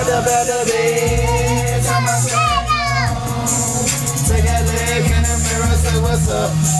Start up at the bed. Take a look in the mirror, say what's up.